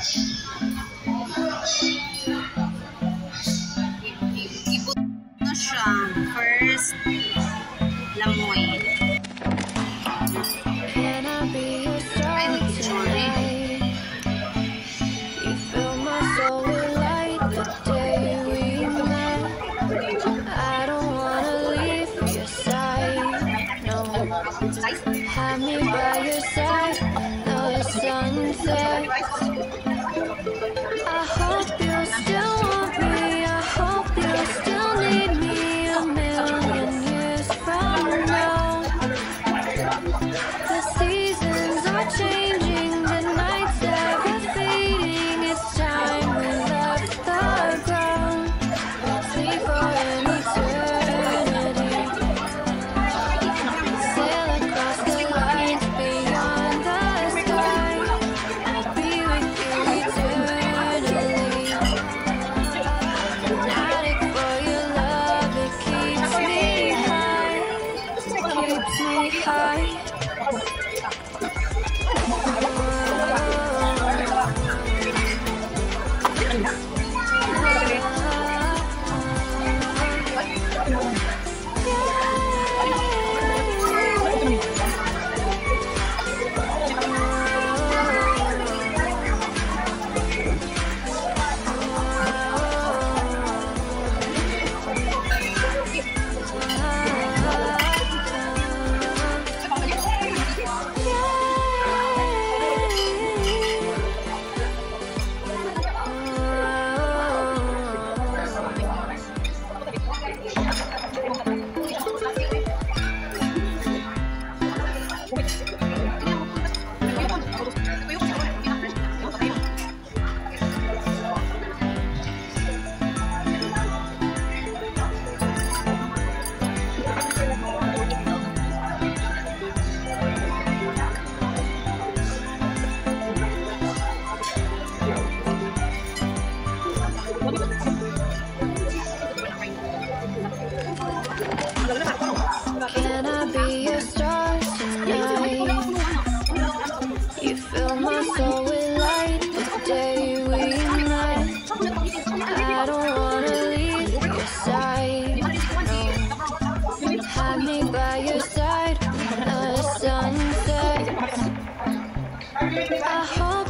Thank you. Have me by your side, the sunset. I hope you still heart me by your side the sunset. I hope.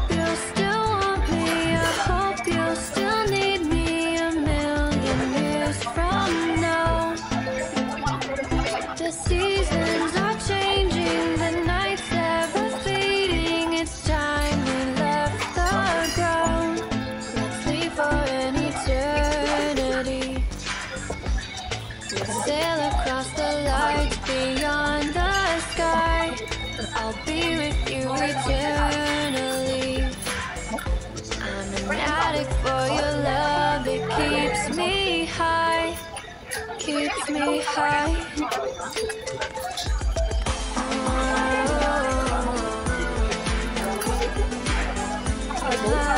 me high. Oh, oh, oh.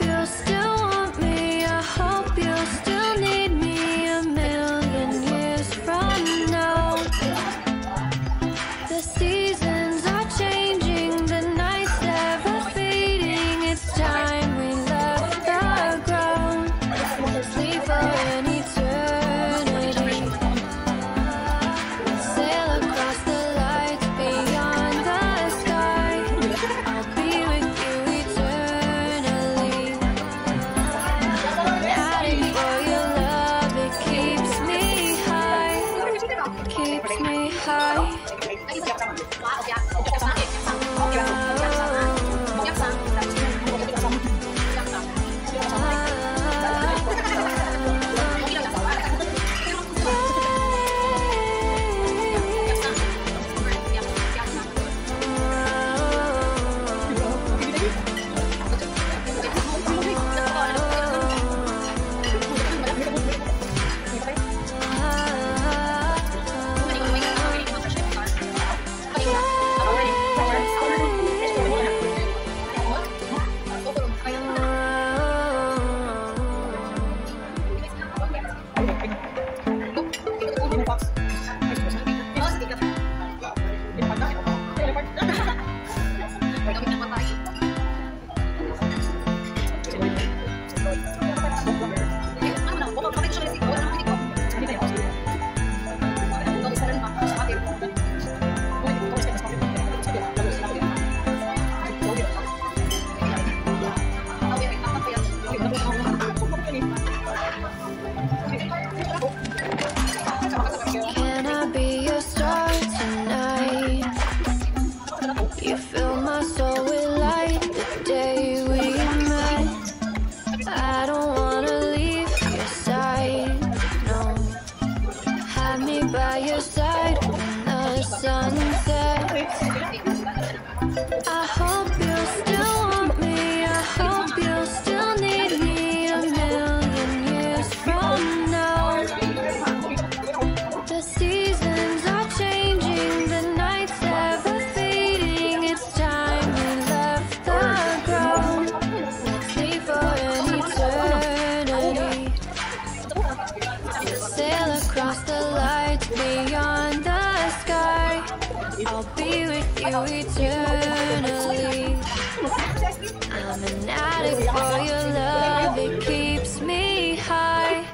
be with you eternally. I'm an addict for your love, it keeps me high,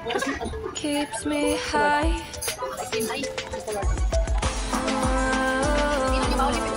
keeps me high. Oh.